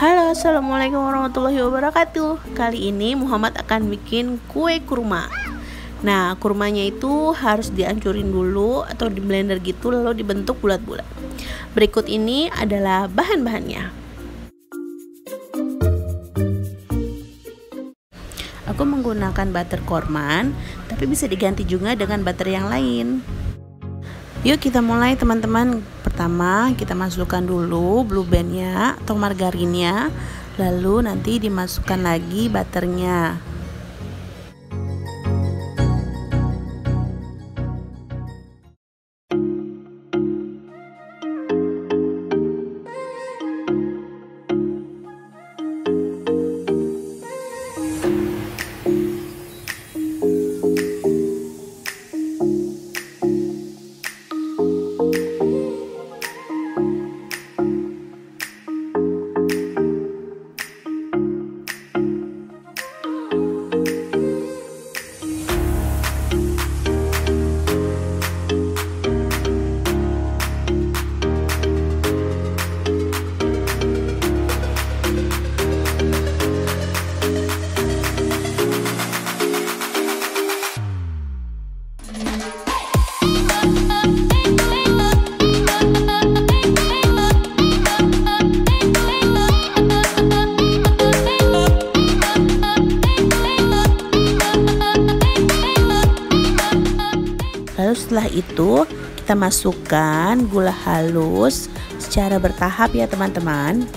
Assalamualaikum warahmatullahi wabarakatuh. Kali ini Muhammad akan bikin kue kurma. Nah kurmanya itu harus dihancurin dulu Atau di blender gitu lalu dibentuk bulat-bulat. Berikut ini adalah bahan-bahannya. Aku menggunakan butter korman Tapi bisa diganti juga dengan butter yang lain Yuk kita mulai teman-teman. Pertama kita masukkan dulu blue bandnya atau margarinnya. Lalu nanti dimasukkan lagi butternya you Lalu setelah itu kita masukkan gula halus secara bertahap ya teman-teman.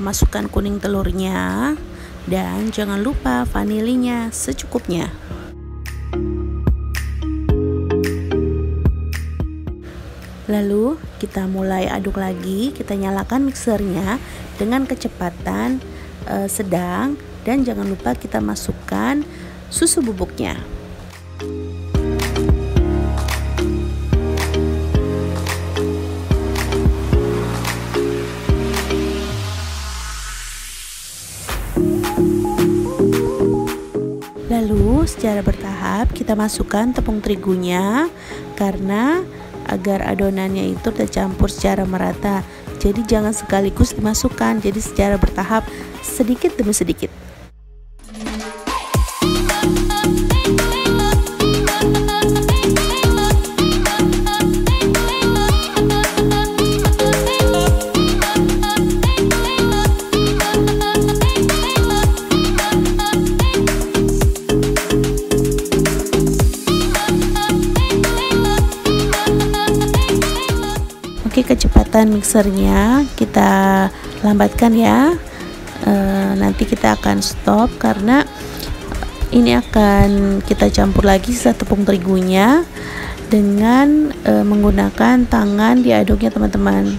Masukkan kuning telurnya dan jangan lupa vanilinya secukupnya. Lalu kita mulai aduk lagi, kita nyalakan mixernya dengan kecepatan uh, sedang dan jangan lupa kita masukkan susu bubuknya. Secara bertahap kita masukkan tepung terigunya karena agar adonannya itu tercampur secara merata. Jadi jangan sekaligus dimasukkan, jadi secara bertahap sedikit demi sedikit. Oke kecepatan mixernya kita lambatkan ya. E, nanti kita akan stop karena ini akan kita campur lagi sisa tepung terigunya dengan e, menggunakan tangan diaduknya teman-teman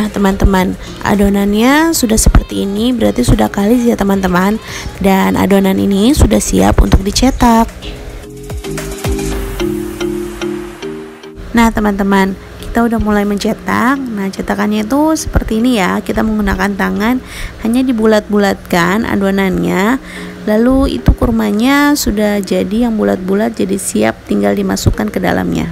Nah teman-teman adonannya sudah seperti ini berarti sudah kalis ya teman-teman. Dan adonan ini sudah siap untuk dicetak. Nah teman-teman kita udah mulai mencetak. Nah cetakannya itu seperti ini ya kita menggunakan tangan hanya dibulat-bulatkan adonannya. Lalu itu kurmanya sudah jadi yang bulat-bulat jadi siap tinggal dimasukkan ke dalamnya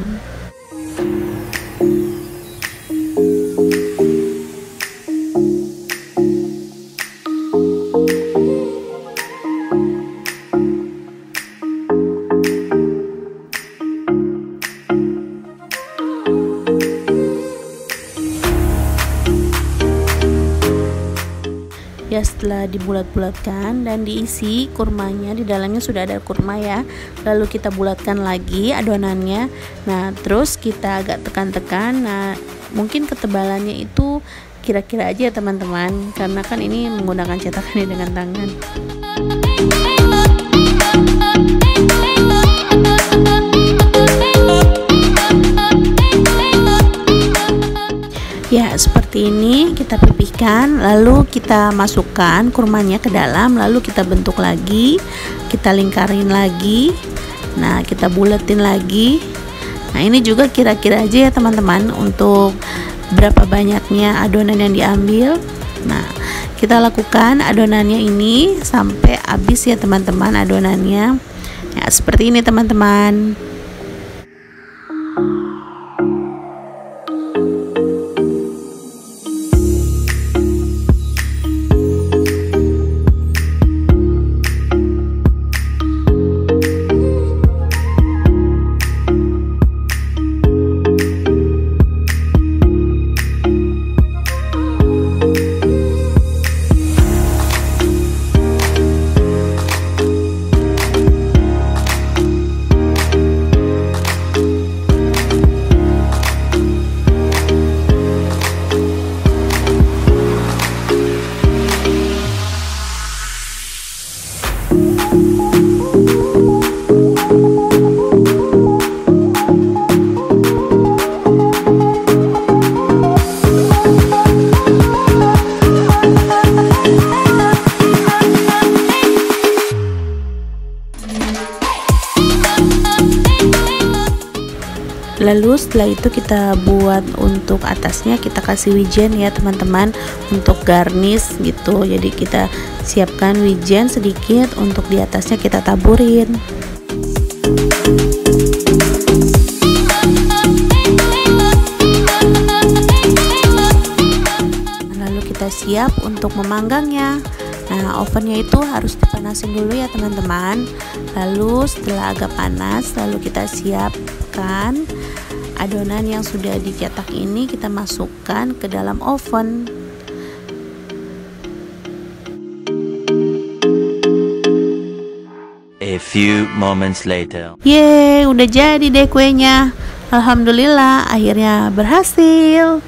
setelah dibulat-bulatkan dan diisi kurmanya. Di dalamnya sudah ada kurma ya. Lalu kita bulatkan lagi adonannya. Nah terus kita agak tekan-tekan. Nah mungkin ketebalannya itu kira-kira aja ya teman-teman. Karena kan ini menggunakan cetakan dengan tangan Ya, seperti ini kita pipihkan, lalu kita masukkan kurmanya ke dalam, lalu kita bentuk lagi, kita lingkarin lagi. Nah, kita buletin lagi. Nah, ini juga kira-kira aja ya teman-teman untuk berapa banyaknya adonan yang diambil. Nah, kita lakukan adonannya ini sampai habis ya teman-teman adonannya. Ya, seperti ini teman-teman. Lalu setelah itu kita buat untuk atasnya kita kasih wijen ya teman-teman untuk garnish gitu. Jadi kita siapkan wijen sedikit untuk di atasnya kita taburin. Lalu kita siap untuk memanggangnya. Nah, ovennya itu harus dipanasin dulu ya, teman-teman. Lalu setelah agak panas, lalu kita siapkan adonan yang sudah dicetak ini kita masukkan ke dalam oven. A few moments later. Yeay, udah jadi deh kuenya. Alhamdulillah, akhirnya berhasil.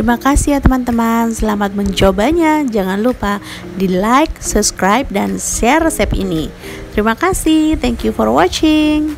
Terima kasih ya teman-teman, selamat mencobanya. Jangan lupa di like, subscribe, dan share resep ini. Terima kasih, thank you for watching.